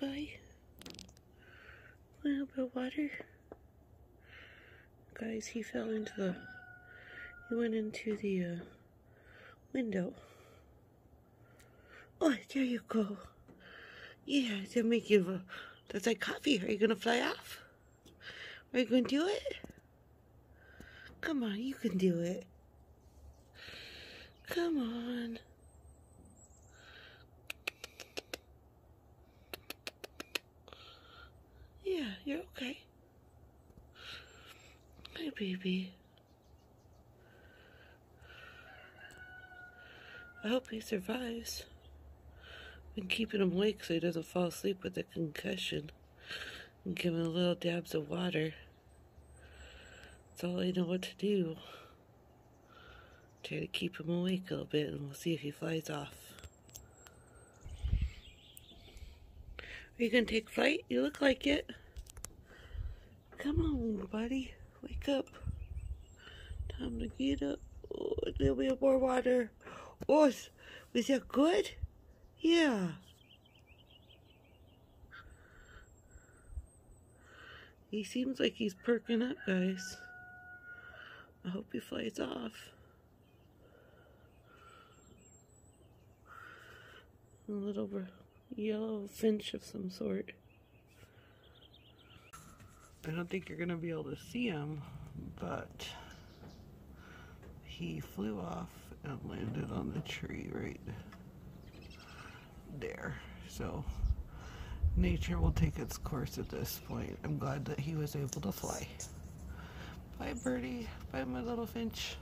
guy? A little bit of water? Guys, he fell into the... He went into the uh, window. Oh, there you go. Yeah, to make you... Uh, that's like coffee. Are you going to fly off? Are you going to do it? Come on, you can do it. Come on. Yeah, you're okay. Hi, baby. I hope he survives. Been keeping him awake so he doesn't fall asleep with a concussion. And giving him little dabs of water. That's all I know what to do. Try to keep him awake a little bit and we'll see if he flies off. Are you gonna take flight? You look like it. Come on, buddy. Wake up. Time to get up. Oh, a little bit more water. Oh, was that good? Yeah. He seems like he's perking up, guys. I hope he flies off. A little yellow finch of some sort. I don't think you're going to be able to see him, but he flew off and landed on the tree right there. So nature will take its course at this point. I'm glad that he was able to fly. Bye, birdie. Bye, my little finch.